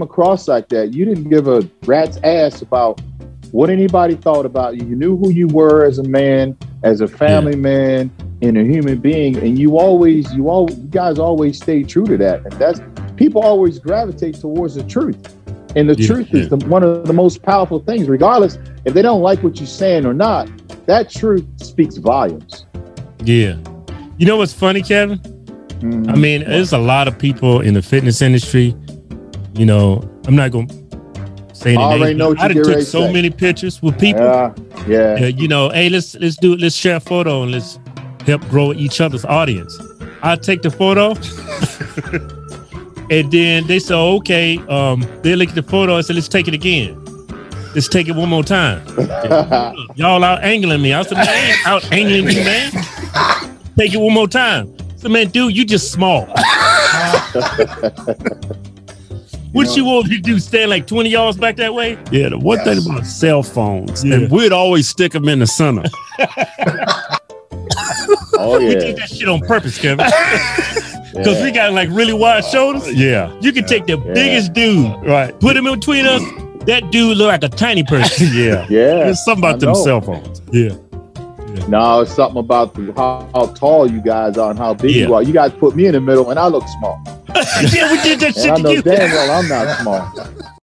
across like that, you didn't give a rat's ass about what anybody thought about you. You knew who you were as a man, as a family yeah. man, and a human being, and you always, you all, you guys always stay true to that, and that's people always gravitate towards the truth. And the yeah, truth yeah. is the, one of the most powerful things, regardless if they don't like what you're saying or not. That truth speaks volumes. Yeah. You know what's funny, Kevin? Mm-hmm. I mean, there's a lot of people in the fitness industry. You know, I'm not going to say anything. Know I took so say. many pictures with people. Yeah, yeah. Uh, you know, hey, let's let's do it, let's share a photo and let's help grow each other's audience. I take the photo. And then they said, okay, um, they look at the photo and said, let's take it again. Let's take it one more time. Y'all out angling me. I said, man, out angling you, man. Take it one more time. So, man, dude, you just small. what you, you want to do? Stand like 20 yards back that way? Yeah, the one yes. thing about cell phones, yeah. and we'd always stick them in the center. oh, yeah. We did that shit on purpose, Kevin because yeah. we got like really wide shoulders. Yeah, you can take the yeah. biggest dude, right? Put him in between us. That dude look like a tiny person. yeah, yeah. It's something about them cell phones. Yeah. yeah. No, it's something about the, how, how, tall you guys are and how big you are. You guys put me in the middle, and I look small. yeah, we did that shit I know you. damn well I'm not small.